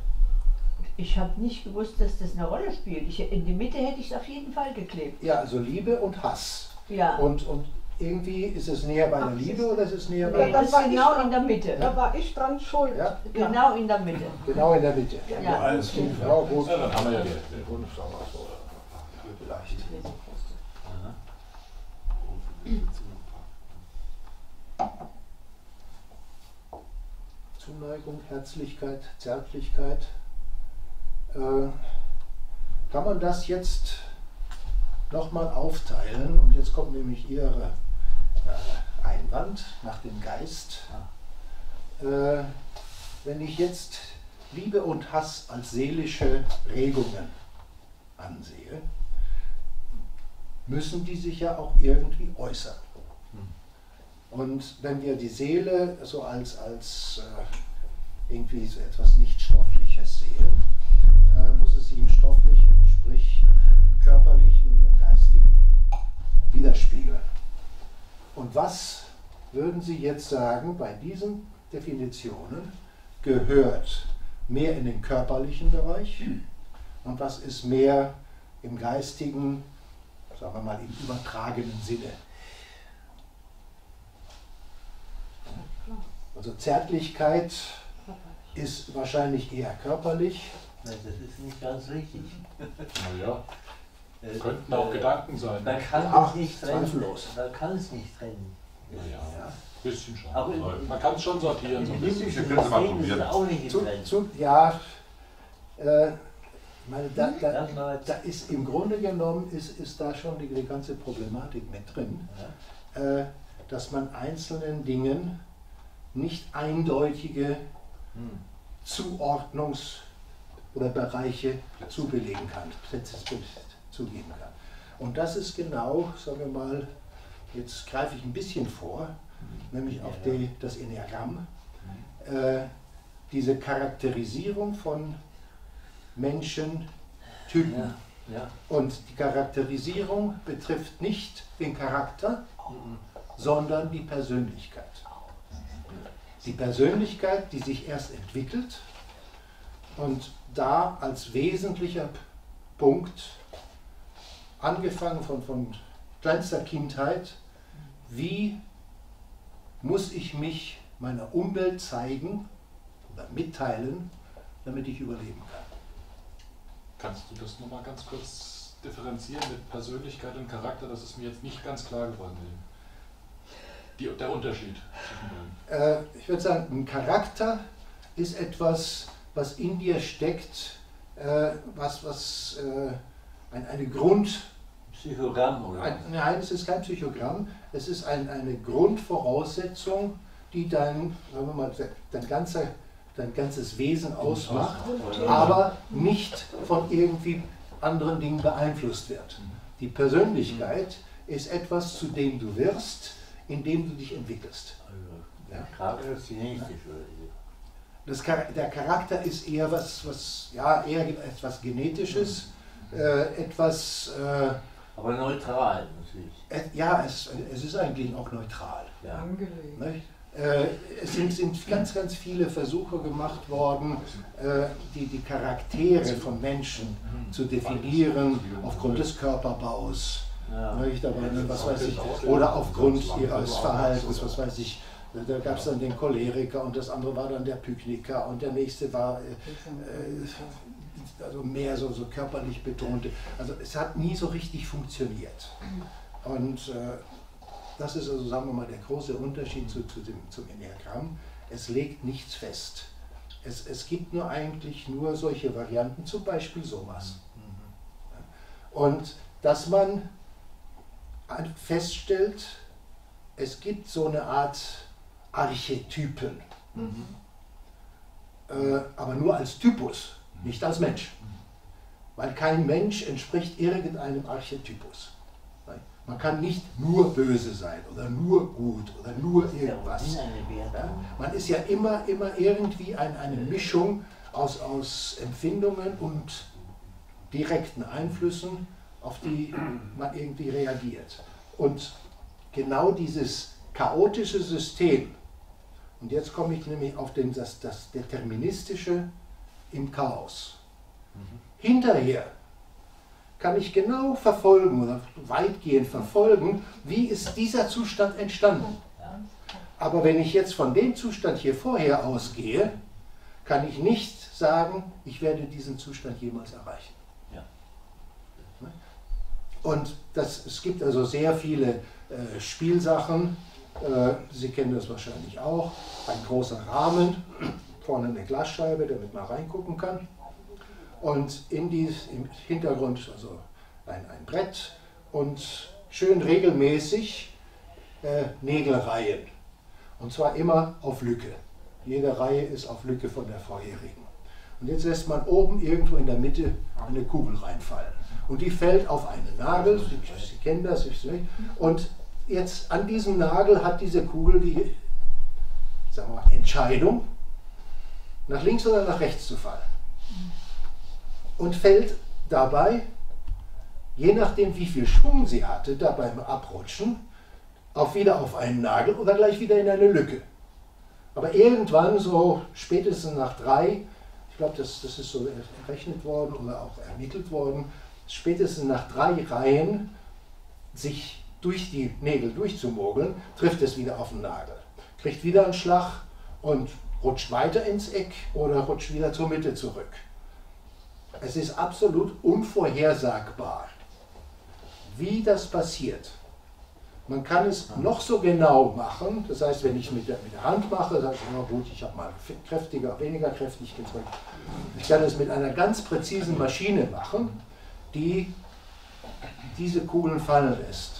Ich habe nicht gewusst, dass das eine Rolle spielt. Ich, in die Mitte hätte ich es auf jeden Fall geklebt. Ja, also Liebe und Hass. Ja. Und, und irgendwie ist es näher bei der Liebe oder ist es näher bei Nee, der das das ist genau in der Mitte. Da war ich dran schuld. Ja, Genau in der Mitte. genau in der Mitte. Ja. Alles gut. Ja, gut. Ja, dann haben wir ja die Erklärung. Und ist aber so. Vielleicht. Zuneigung, Herzlichkeit, Zärtlichkeit. Äh, kann man das jetzt nochmal aufteilen? Und jetzt kommt nämlich Ihr äh, Einwand nach dem Geist. Äh, wenn ich jetzt Liebe und Hass als seelische Regungen ansehe, müssen die sich ja auch irgendwie äußern. Und wenn wir die Seele so als, als äh, irgendwie so etwas nicht Stoffliches sehen, äh, muss es sich im Stofflichen, sprich im Körperlichen oder im Geistigen widerspiegeln. Und was würden Sie jetzt sagen, bei diesen Definitionen gehört mehr in den körperlichen Bereich und was ist mehr im geistigen, sagen wir mal im übertragenen Sinne. Also Zärtlichkeit ist wahrscheinlich eher körperlich. Nein, das ist nicht ganz richtig. Naja, Äh, könnten auch äh, Gedanken sein. Man kann Ja, es nicht trennen. zweifellos. Man kann es nicht trennen. Naja, bisschen schon. Aber in- Man kann es schon sortieren. So ein In bisschen. Wir können es mal probieren. auch nicht Zu, zu, ja, äh, ich meine, da, da, da ist im Grunde genommen ist, ist da schon die, die ganze Problematik mit drin, äh, dass man einzelnen Dingen nicht eindeutige Hm. Zuordnungs- oder Bereiche zubelegen kann, Plätze zugeben kann. Und das ist genau, sagen wir mal, jetzt greife ich ein bisschen vor, nämlich auf die, das Enneagramm, äh, diese Charakterisierung von Menschentypen. Ja, ja. Und die Charakterisierung betrifft nicht den Charakter, sondern die Persönlichkeit. Die Persönlichkeit, die sich erst entwickelt und da als wesentlicher Punkt, angefangen von, von kleinster Kindheit, wie muss ich mich meiner Umwelt zeigen oder mitteilen, damit ich überleben kann. Kannst du das nochmal ganz kurz differenzieren mit Persönlichkeit und Charakter? Das ist mir jetzt nicht ganz klar geworden. Die, der Unterschied zwischen beiden. Äh, ich würde sagen, ein Charakter ist etwas, was in dir steckt, äh, was, was äh, ein, eine Grund, Psychogramm oder ein, nein, es ist kein Psychogramm, es ist ein, eine Grundvoraussetzung, die dein, sagen wir mal, dein, ganzer, dein ganzes Wesen ausmacht, aber nicht von irgendwie anderen Dingen beeinflusst wird. Die Persönlichkeit ist etwas, zu dem du wirst, indem du dich entwickelst. Also, ja. Charakter ist genetisch oder so. Das, Char- der Charakter ist eher was, was ja, eher etwas Genetisches, äh, etwas, äh, Aber neutral natürlich. äh, ja, es, es ist eigentlich auch neutral. Ja. Angelegt. Nicht? Äh, es sind, sind ganz, ganz viele Versuche gemacht worden, äh, die, die Charaktere von Menschen zu definieren aufgrund des Körperbaus. Ja. Nicht? Aber, ne, was weiß ich, oder aufgrund ihres Verhaltens, was weiß ich. Da gab es dann den Choleriker und das andere war dann der Pykniker und der nächste war äh, äh, also mehr so, so körperlich betonte. Also es hat nie so richtig funktioniert. Und äh, das ist also, sagen wir mal, der große Unterschied zu, zu dem, zum Enneagramm. Es legt nichts fest. Es, es gibt nur eigentlich nur solche Varianten, zum Beispiel sowas. Und dass man feststellt, es gibt so eine Art Archetypen, äh, aber nur als Typus, nicht als Mensch. Weil kein Mensch entspricht irgendeinem Archetypus. Man kann nicht nur böse sein oder nur gut oder nur irgendwas. Ja? Man ist ja immer, immer irgendwie ein, eine Mischung aus, aus Empfindungen und direkten Einflüssen, auf die man irgendwie reagiert. Und genau dieses chaotische System, und jetzt komme ich nämlich auf den, das, das Deterministische im Chaos. Hinterher kann ich genau verfolgen oder weitgehend verfolgen, wie ist dieser Zustand entstanden. Aber wenn ich jetzt von dem Zustand hier vorher ausgehe, kann ich nicht sagen, ich werde diesen Zustand jemals erreichen. Ja. Und das, es gibt also sehr viele äh, Spielsachen, Sie kennen das wahrscheinlich auch, ein großer Rahmen, vorne eine Glasscheibe, damit man reingucken kann. Und in dies, im Hintergrund also ein, ein Brett und schön regelmäßig äh, Nägelreihen. Und zwar immer auf Lücke. Jede Reihe ist auf Lücke von der vorherigen. Und jetzt lässt man oben irgendwo in der Mitte eine Kugel reinfallen. Und die fällt auf einen Nagel, Sie, Sie kennen das, und jetzt an diesem Nagel hat diese Kugel die sagen wir, Entscheidung, nach links oder nach rechts zu fallen. Und fällt dabei, je nachdem wie viel Schwung sie hatte, da beim Abrutschen, auch wieder auf einen Nagel oder gleich wieder in eine Lücke. Aber irgendwann, so spätestens nach drei, ich glaube, das, das ist so errechnet worden oder auch ermittelt worden, spätestens nach drei Reihen sich durch die Nägel durchzumogeln, trifft es wieder auf den Nagel. Kriegt wieder einen Schlag und rutscht weiter ins Eck oder rutscht wieder zur Mitte zurück. Es ist absolut unvorhersagbar, wie das passiert. Man kann es noch so genau machen, das heißt, wenn ich es mit der, mit der Hand mache, sage ich, na gut, ich habe mal kräftiger, weniger kräftig gezwungen. Ich kann es mit einer ganz präzisen Maschine machen, die diese Kugeln fallen lässt.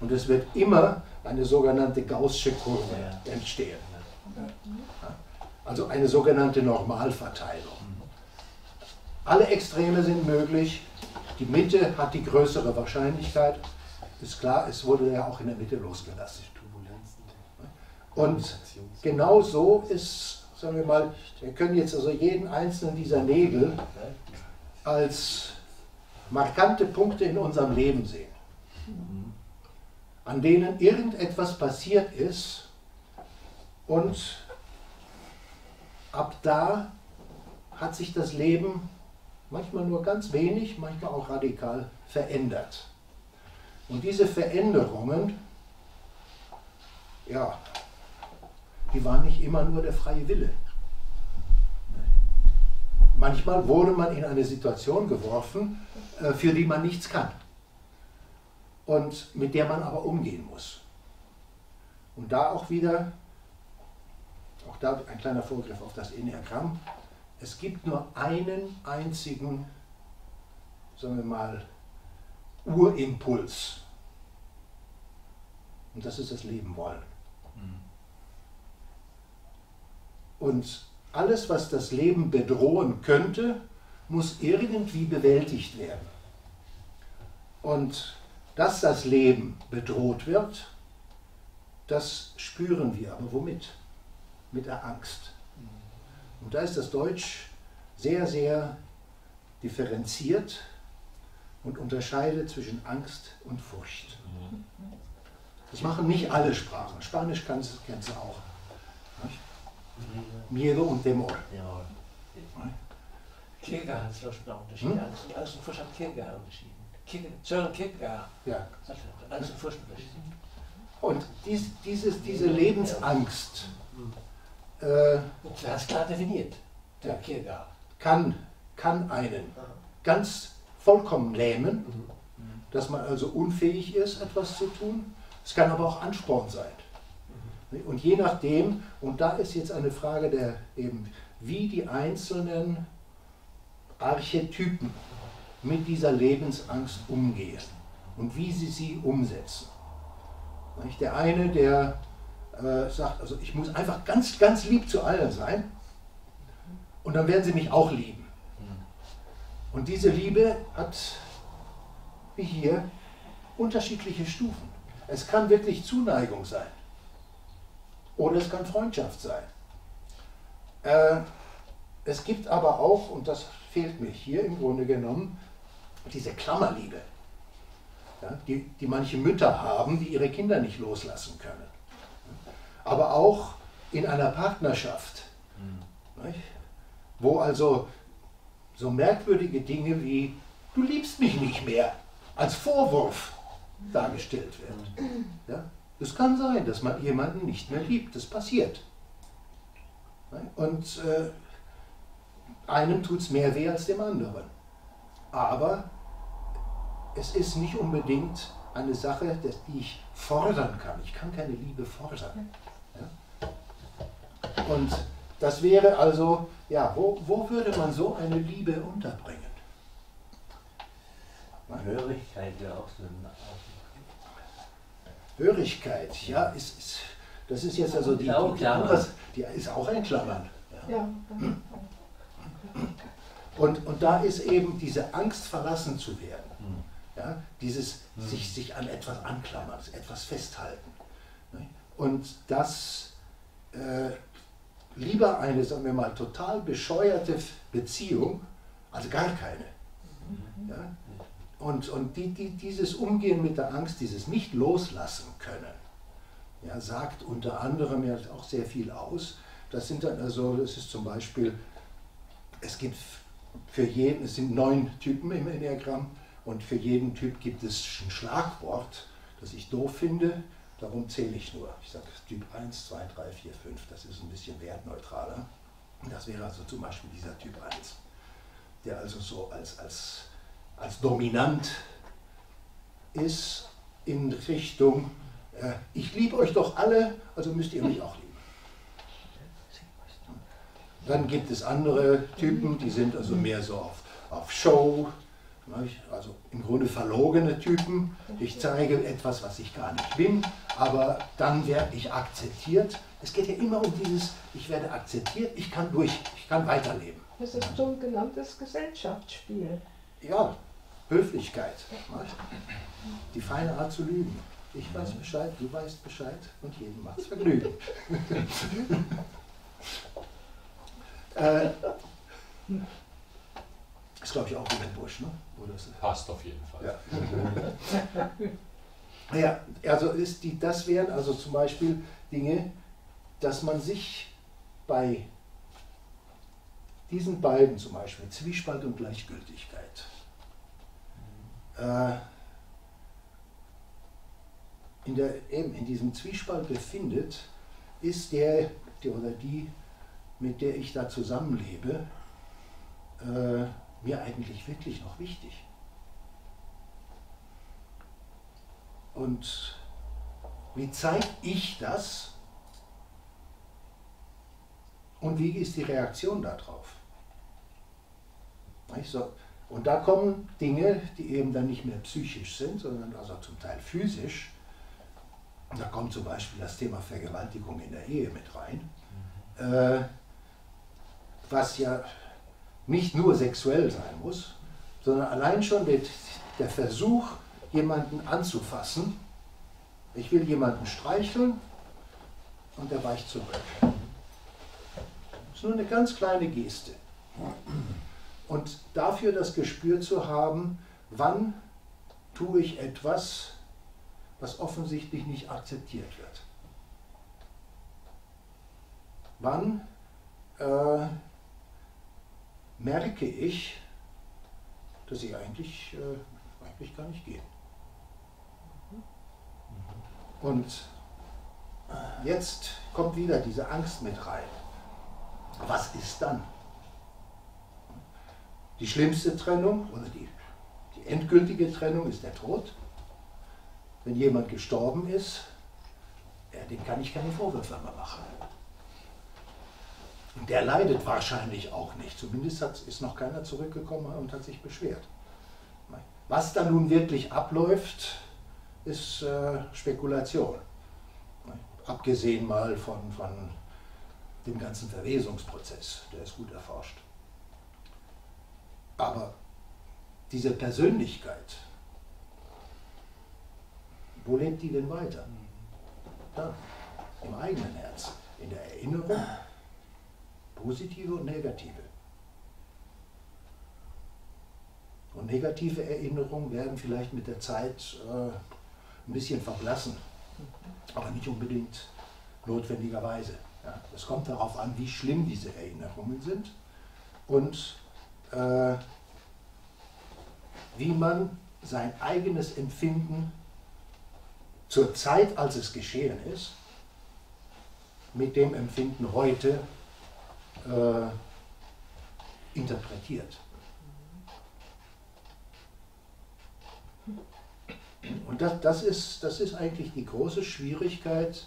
Und es wird immer eine sogenannte Gaußsche Kurve entstehen. Also eine sogenannte Normalverteilung. Alle Extreme sind möglich. Die Mitte hat die größere Wahrscheinlichkeit. Ist klar, es wurde ja auch in der Mitte losgelassen. Und genau so ist, sagen wir mal, wir können jetzt also jeden einzelnen dieser Nägel als markante Punkte in unserem Leben sehen, an denen irgendetwas passiert ist und ab da hat sich das Leben manchmal nur ganz wenig, manchmal auch radikal verändert. Und diese Veränderungen, ja, die waren nicht immer nur der freie Wille. Manchmal wurde man in eine Situation geworfen, äh, für die man nichts kann und mit der man aber umgehen muss. Und da auch wieder, auch da ein kleiner Vorgriff auf das Enneagramm, es gibt nur einen einzigen, sagen wir mal, Urimpuls. Und das ist das Leben wollen. Und alles, was das Leben bedrohen könnte, muss irgendwie bewältigt werden. Und dass das Leben bedroht wird, das spüren wir. Aber womit? Mit der Angst. Und da ist das Deutsch sehr, sehr differenziert und unterscheidet zwischen Angst und Furcht. Das machen nicht alle Sprachen. Spanisch kennst du auch. Miedo und Temor. Kierkegaard hat zum Beispiel unterschieden. Hm? Angst und Furcht hat Kierkegaard unterschieden. Sören Kierkegaard ja. hat Angst und Furcht unterschieden. Und dies, dieses, diese Lebensangst, äh, das ist klar definiert, der Kierkegaard. Kann, kann einen ganz vollkommen lähmen, dass man also unfähig ist, etwas zu tun. Es kann aber auch Ansporn sein. Und je nachdem, und da ist jetzt eine Frage der eben, wie die einzelnen Archetypen mit dieser Lebensangst umgehen und wie sie sie umsetzen. Der eine, der äh, sagt, also ich muss einfach ganz, ganz lieb zu allen sein und dann werden sie mich auch lieben. Und diese Liebe hat, wie hier, unterschiedliche Stufen. Es kann wirklich Zuneigung sein oder es kann Freundschaft sein. Äh, es gibt aber auch, und das fehlt mir hier im Grunde genommen, diese Klammerliebe, ja, die, die manche Mütter haben, die ihre Kinder nicht loslassen können. Aber auch in einer Partnerschaft, mhm. wo also so merkwürdige Dinge wie du liebst mich nicht mehr als Vorwurf dargestellt wird. Ja? Es kann sein, dass man jemanden nicht mehr liebt, das passiert. Und äh, einem tut es mehr weh als dem anderen. Aber es ist nicht unbedingt eine Sache, die ich fordern kann. Ich kann keine Liebe fordern. Ja? Und das wäre also, ja, wo, wo würde man so eine Liebe unterbringen? Hörigkeit wäre auch so ein Hörigkeit, ja, ist, ist, das ist jetzt also die, die, die, die ist auch ein Klammern. Ja. ja. Und, und da ist eben diese Angst, verlassen zu werden. Ja, dieses hm. sich, sich an etwas anklammern, etwas festhalten. Ne? Und das äh, lieber eine, sagen wir mal, total bescheuerte Beziehung, als gar keine. Mhm. Ja? Und, und die, die, dieses Umgehen mit der Angst, dieses Nicht-Loslassen können, ja, sagt unter anderem ja auch sehr viel aus. Das sind dann also, das ist zum Beispiel, es gibt für jeden, es sind neun Typen im Enneagramm und für jeden Typ gibt es ein Schlagwort, das ich doof finde. Darum zähle ich nur. Ich sage Typ 1, 2, 3, 4, 5. Das ist ein bisschen wertneutraler. Das wäre also zum Beispiel dieser Typ 1, der also so als, als, als dominant ist in Richtung, äh, ich liebe euch doch alle, also müsst ihr mich auch lieben. Dann gibt es andere Typen, die sind also mehr so auf, auf Show, also im Grunde verlogene Typen. Ich zeige etwas, was ich gar nicht bin, aber dann werde ich akzeptiert. Es geht ja immer um dieses, ich werde akzeptiert, ich kann durch, ich kann weiterleben. Das ist so ein genanntes Gesellschaftsspiel. Ja, Höflichkeit. Die feine Art zu lügen. Ich weiß Bescheid, du weißt Bescheid und jedem macht es Vergnügen. äh, ist glaube ich auch wieder Busch, ne? Oder Passt auf jeden Fall. Ja. ja, also ist die, das wären also zum Beispiel Dinge, dass man sich bei diesen beiden zum Beispiel, Zwiespalt und Gleichgültigkeit, äh, in, der, eben in diesem Zwiespalt befindet, ist der, der oder die, mit der ich da zusammenlebe, äh, mir eigentlich wirklich noch wichtig? Und wie zeige ich das? Und wie ist die Reaktion darauf? So. Und da kommen Dinge, die eben dann nicht mehr psychisch sind, sondern also zum Teil physisch. Und da kommt zum Beispiel das Thema Vergewaltigung in der Ehe mit rein, äh, was ja nicht nur sexuell sein muss, sondern allein schon der, der Versuch, jemanden anzufassen. Ich will jemanden streicheln und der weicht zurück. Das ist nur eine ganz kleine Geste. Und dafür das Gespür zu haben, wann tue ich etwas, was offensichtlich nicht akzeptiert wird. Wann äh, merke ich, dass ich eigentlich, äh, eigentlich gar nicht gehe. Und jetzt kommt wieder diese Angst mit rein. Was ist dann? Die schlimmste Trennung oder die, die endgültige Trennung ist der Tod. Wenn jemand gestorben ist, ja, dem kann ich keine Vorwürfe mehr machen. Und der leidet wahrscheinlich auch nicht. Zumindest hat, ist noch keiner zurückgekommen und hat sich beschwert. Was da nun wirklich abläuft, ist äh, Spekulation. Abgesehen mal von, von dem ganzen Verwesungsprozess, der ist gut erforscht. Aber diese Persönlichkeit, wo lebt die denn weiter? Da, im eigenen Herz, in der Erinnerung positive und negative. Und negative Erinnerungen werden vielleicht mit der Zeit äh, ein bisschen verblassen, aber nicht unbedingt notwendigerweise. Ja. Es kommt darauf an, wie schlimm diese Erinnerungen sind und äh, wie man sein eigenes Empfinden zur Zeit, als es geschehen ist, mit dem Empfinden heute äh, interpretiert. Und das, das, ist, das ist eigentlich die große Schwierigkeit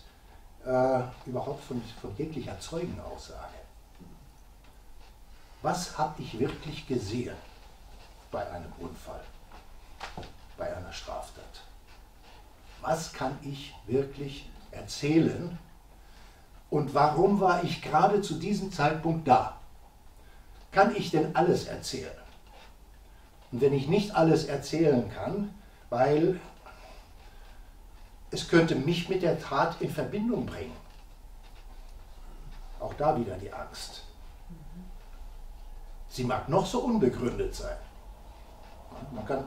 äh, überhaupt von, von jeglicher Zeugenaussage. Was habe ich wirklich gesehen bei einem Unfall, bei einer Straftat? Was kann ich wirklich erzählen, und warum war ich gerade zu diesem Zeitpunkt da? Kann ich denn alles erzählen? Und wenn ich nicht alles erzählen kann, weil es könnte mich mit der Tat in Verbindung bringen. Auch da wieder die Angst. Sie mag noch so unbegründet sein. Man kann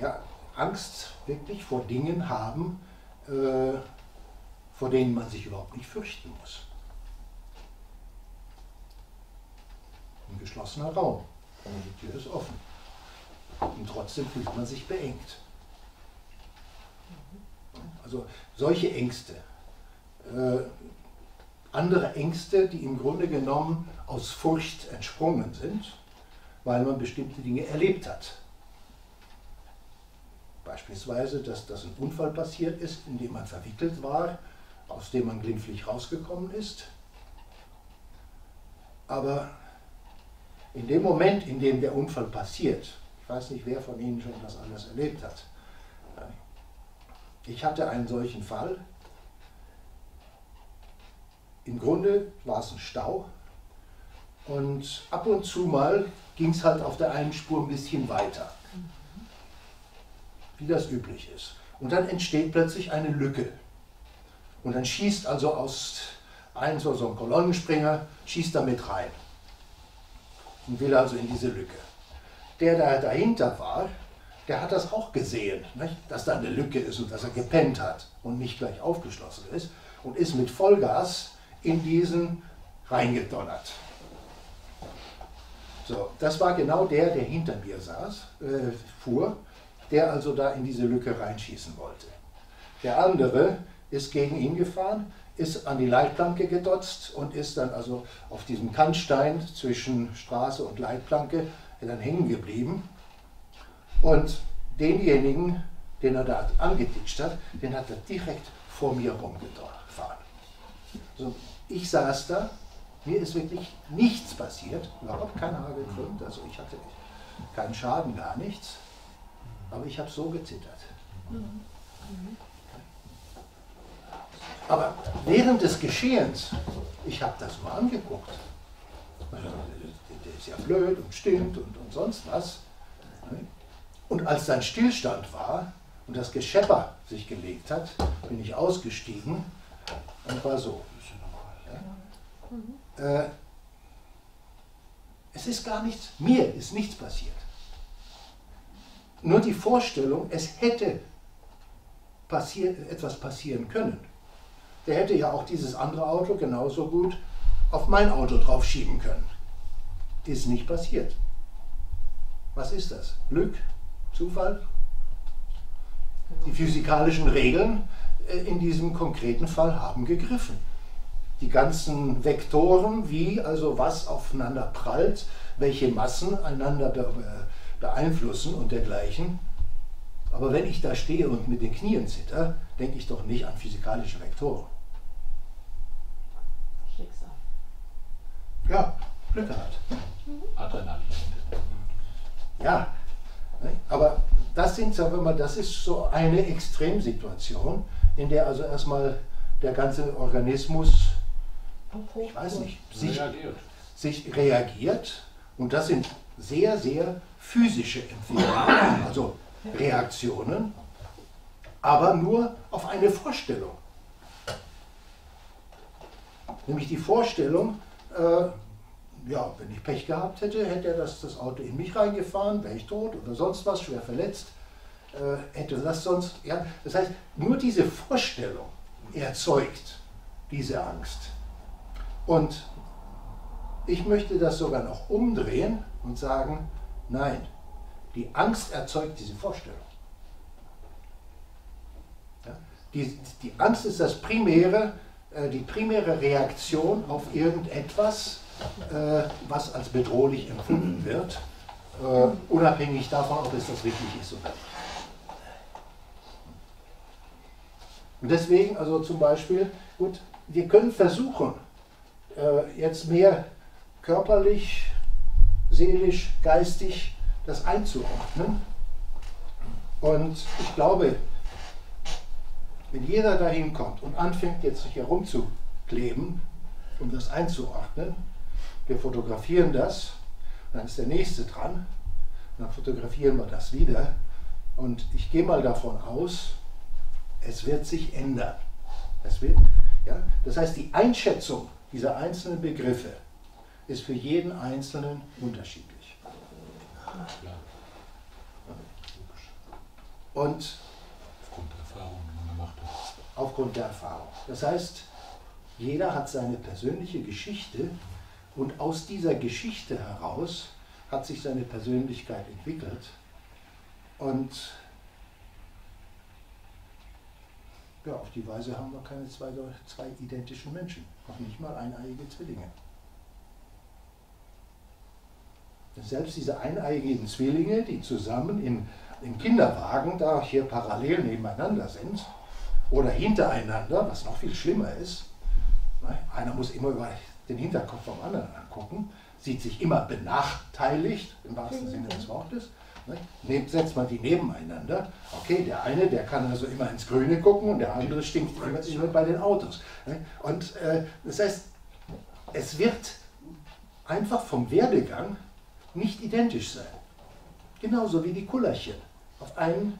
ja, Angst wirklich vor Dingen haben, äh, vor denen man sich überhaupt nicht fürchten muss. Ein geschlossener Raum, aber die Tür ist offen. Und trotzdem fühlt man sich beengt. Also solche Ängste, äh, andere Ängste, die im Grunde genommen aus Furcht entsprungen sind, weil man bestimmte Dinge erlebt hat. Beispielsweise, dass, dass ein Unfall passiert ist, in dem man verwickelt war, aus dem man glimpflich rausgekommen ist. Aber in dem Moment, in dem der Unfall passiert, ich weiß nicht, wer von Ihnen schon das alles erlebt hat, ich hatte einen solchen Fall. Im Grunde war es ein Stau und ab und zu mal ging es halt auf der einen Spur ein bisschen weiter, wie das üblich ist. Und dann entsteht plötzlich eine Lücke. Und dann schießt also aus ein so, so ein Kolonnenspringer, schießt damit rein und will also in diese Lücke. Der, der dahinter war, der hat das auch gesehen, nicht? dass da eine Lücke ist und dass er gepennt hat und nicht gleich aufgeschlossen ist und ist mit Vollgas in diesen reingedonnert. So, das war genau der, der hinter mir saß, äh, fuhr, der also da in diese Lücke reinschießen wollte. Der andere ist gegen ihn gefahren, ist an die Leitplanke gedotzt und ist dann also auf diesem Kantstein zwischen Straße und Leitplanke dann hängen geblieben und denjenigen, den er da angetitscht hat, den hat er direkt vor mir rumgefahren. Also ich saß da, mir ist wirklich nichts passiert, überhaupt kein Haar gekrümmt, also ich hatte keinen Schaden, gar nichts, aber ich habe so gezittert. Aber während des Geschehens, ich habe das mal angeguckt, der ist ja blöd und stimmt und, und sonst was, und als dann Stillstand war und das Geschepper sich gelegt hat, bin ich ausgestiegen und war so. Ja? Äh, es ist gar nichts, mir ist nichts passiert. Nur die Vorstellung, es hätte passiert, etwas passieren können. Der hätte ja auch dieses andere Auto genauso gut auf mein Auto drauf schieben können. Ist nicht passiert. Was ist das? Glück? Zufall? Die physikalischen Regeln äh, in diesem konkreten Fall haben gegriffen. Die ganzen Vektoren, wie also was aufeinander prallt, welche Massen einander beeinflussen und dergleichen. Aber wenn ich da stehe und mit den Knien zitter, denke ich doch nicht an physikalische Vektoren. Ja, Glück gehabt. Adrenalin. Ja, aber das sind, sagen wir mal, das ist so eine Extremsituation, in der also erstmal der ganze Organismus, ich weiß nicht, sich reagiert. sich reagiert. Und das sind sehr, sehr physische Empfindungen, also Reaktionen, aber nur auf eine Vorstellung. Nämlich die Vorstellung, äh, ja, wenn ich Pech gehabt hätte, hätte er das, das Auto in mich reingefahren, wäre ich tot oder sonst was, schwer verletzt, äh, hätte das sonst, ja. Das heißt, nur diese Vorstellung erzeugt diese Angst. Und ich möchte das sogar noch umdrehen und sagen, nein, die Angst erzeugt diese Vorstellung. Die, die Angst ist das primäre, die primäre Reaktion auf irgendetwas, äh, was als bedrohlich empfunden wird, äh, unabhängig davon, ob es das wirklich ist oder nicht. Und deswegen, also zum Beispiel, gut, wir können versuchen, äh, jetzt mehr körperlich, seelisch, geistig das einzuordnen. Und ich glaube, wenn jeder dahin kommt und anfängt jetzt sich herumzukleben, um das einzuordnen, wir fotografieren das, dann ist der nächste dran, dann fotografieren wir das wieder und ich gehe mal davon aus, es wird sich ändern. Es wird, ja, das heißt, die Einschätzung dieser einzelnen Begriffe ist für jeden Einzelnen unterschiedlich. Und aufgrund der Erfahrung. Das heißt, jeder hat seine persönliche Geschichte und aus dieser Geschichte heraus hat sich seine Persönlichkeit entwickelt. Und ja, auf die Weise haben wir keine zwei, zwei identischen Menschen, noch nicht mal eineiige Zwillinge. Selbst diese eineiigen Zwillinge, die zusammen in, im Kinderwagen da hier parallel nebeneinander sind oder hintereinander, was noch viel schlimmer ist, ne, einer muss immer über den Hinterkopf vom anderen angucken, sieht sich immer benachteiligt, im wahrsten Sinne des Wortes. Ne? Setzt man die nebeneinander, okay, der eine, der kann also immer ins Grüne gucken und der andere stinkt immer, immer bei den Autos. Ne? Und äh, das heißt, es wird einfach vom Werdegang nicht identisch sein. Genauso wie die Kullerchen. Auf einen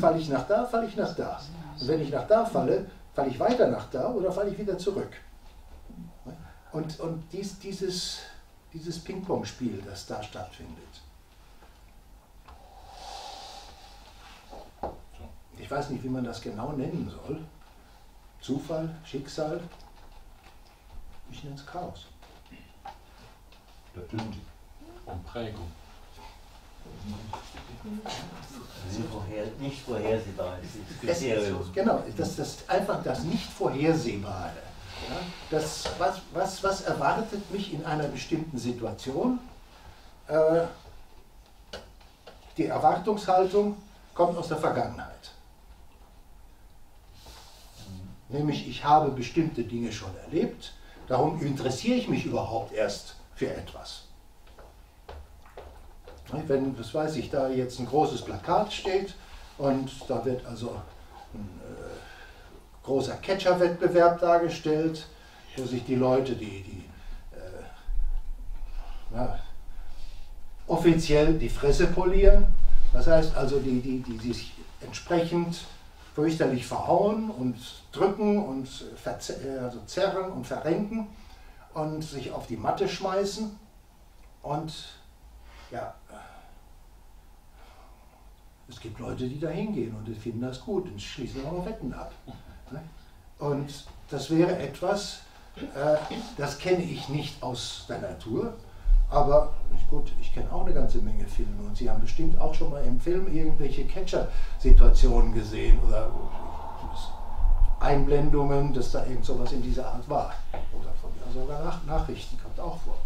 falle ich nach da, falle ich nach da. Und wenn ich nach da falle, falle ich weiter nach da oder falle ich wieder zurück. Und, und dies, dieses, dieses Ping-Pong-Spiel, das da stattfindet. Ich weiß nicht, wie man das genau nennen soll. Zufall, Schicksal. Ich nenne es Chaos. Und Prägung. Vorher, nicht vorhersehbar ist. Das, genau, das, das einfach das Nicht-Vorhersehbare. Ja, das, was, was, was erwartet mich in einer bestimmten Situation? Äh, die Erwartungshaltung kommt aus der Vergangenheit. Nämlich, ich habe bestimmte Dinge schon erlebt, darum interessiere ich mich überhaupt erst für etwas. Wenn, das weiß ich, da jetzt ein großes Plakat steht und da wird also ein äh, großer Catcher-Wettbewerb dargestellt, wo sich die Leute, die, die äh, na, offiziell die Fresse polieren, das heißt also, die, die, die sich entsprechend fürchterlich verhauen und drücken und äh, also zerren und verrenken und sich auf die Matte schmeißen und ja, es gibt Leute, die da hingehen und die finden das gut und schließen auch noch Wetten ab. Ne? Und das wäre etwas, äh, das kenne ich nicht aus der Natur, aber gut, ich kenne auch eine ganze Menge Filme und Sie haben bestimmt auch schon mal im Film irgendwelche Catcher-Situationen gesehen oder Einblendungen, dass da irgend sowas in dieser Art war. Oder von ja, sogar Nach Nachrichten kommt auch vor.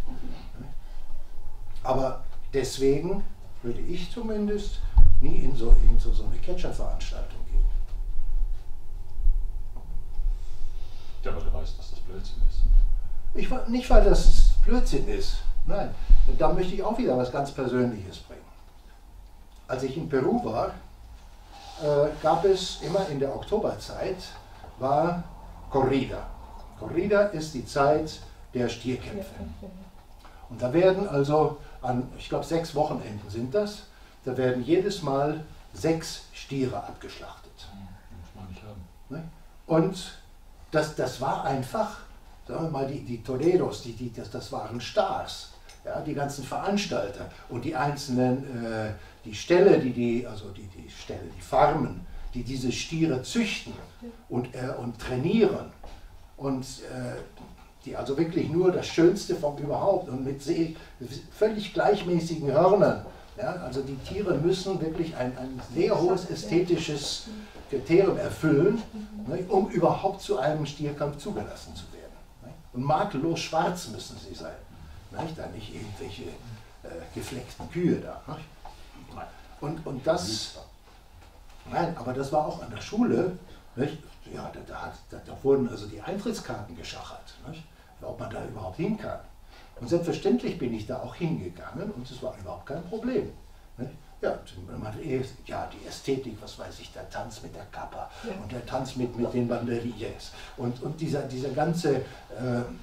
Aber deswegen würde ich zumindest nie in so, in so, so eine Catcher-Veranstaltung gehen. Ja, aber du weißt, dass das Blödsinn ist. Ich, nicht, weil das Blödsinn ist. Nein, da möchte ich auch wieder was ganz Persönliches bringen. Als ich in Peru war, äh, gab es immer in der Oktoberzeit, war Corrida. Corrida ist die Zeit der Stierkämpfe. Und da werden also an, ich glaube, sechs Wochenenden sind das, da werden jedes Mal sechs Stiere abgeschlachtet. Ne? Und das, das war einfach, sagen wir mal, die, die Toreros, die, die, das, das waren Stars ja, die ganzen Veranstalter und die einzelnen, äh, die Ställe, die, die, also die, die Ställe, die Farmen, die diese Stiere züchten und, äh, und trainieren und äh, die also wirklich nur das Schönste vom überhaupt und mit völlig gleichmäßigen Hörnern. Ja, also die Tiere müssen wirklich ein, ein sehr hohes ästhetisches Kriterium erfüllen, ne, um überhaupt zu einem Stierkampf zugelassen zu werden. Ne? Und makellos schwarz müssen sie sein. Nicht? Da nicht irgendwelche äh, gefleckten Kühe da. Nicht? Und, und das, nein, aber das war auch an der Schule, nicht? ja, da, da, da, da wurden also die Eintrittskarten geschachert, nicht? ob man da überhaupt hin kann. Und selbstverständlich bin ich da auch hingegangen und es war überhaupt kein Problem. Nicht? Ja, ja, die Ästhetik, was weiß ich, der Tanz mit der Kappa ja. und der Tanz mit, mit den Banderillas und, und dieser, dieser ganze, äh,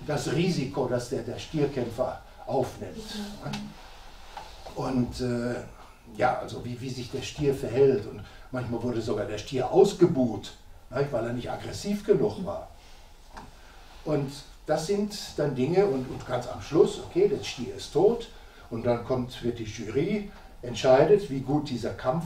das Risiko, das der, der Stierkämpfer aufnimmt. Und äh, ja, also wie, wie sich der Stier verhält und manchmal wurde sogar der Stier ausgebuht, nicht, weil er nicht aggressiv genug war. Und das sind dann Dinge und, und ganz am Schluss, okay, der Stier ist tot und dann kommt, wird die Jury entscheidet, wie gut dieser Kampf